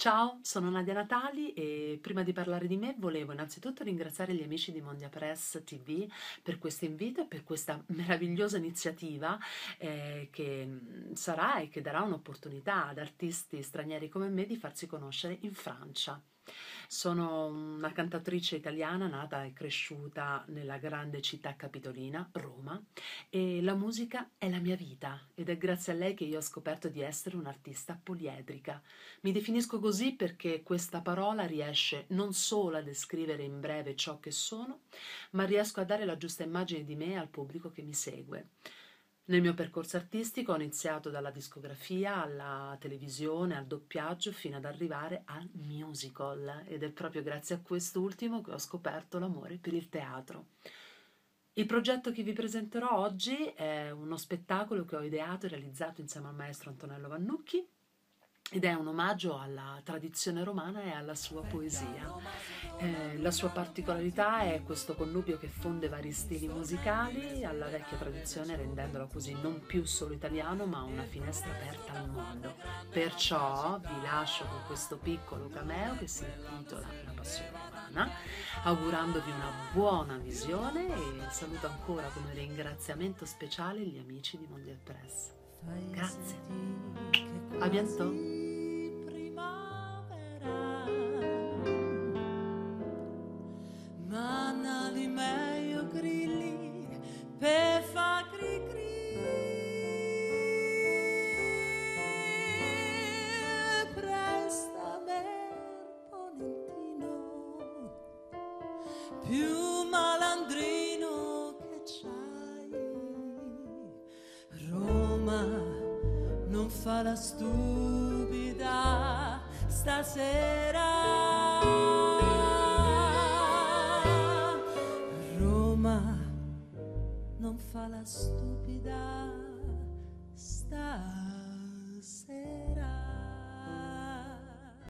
Ciao, sono Nadia Natali e prima di parlare di me volevo innanzitutto ringraziare gli amici di Mondia Press TV per questo invito e per questa meravigliosa iniziativa eh, che mm, sarà e che darà un'opportunità ad artisti stranieri come me di farsi conoscere in Francia. Sono una cantatrice italiana nata e cresciuta nella grande città capitolina, Roma, e la musica è la mia vita ed è grazie a lei che io ho scoperto di essere un'artista poliedrica. Mi definisco così perché questa parola riesce non solo a descrivere in breve ciò che sono, ma riesco a dare la giusta immagine di me al pubblico che mi segue. Nel mio percorso artistico ho iniziato dalla discografia alla televisione, al doppiaggio, fino ad arrivare al musical ed è proprio grazie a quest'ultimo che ho scoperto l'amore per il teatro. Il progetto che vi presenterò oggi è uno spettacolo che ho ideato e realizzato insieme al maestro Antonello Vannucchi ed è un omaggio alla tradizione romana e alla sua poesia. Eh, la sua particolarità è questo connubio che fonde vari stili musicali alla vecchia tradizione rendendolo così non più solo italiano ma una finestra aperta al mondo. Perciò vi lascio con questo piccolo cameo che si intitola La passione romana, augurandovi una buona visione e saluto ancora come ringraziamento speciale gli amici di Mondial Press. Grazie. A bientôt. più non fa la stupida stasera. Roma non fa la stupida stasera.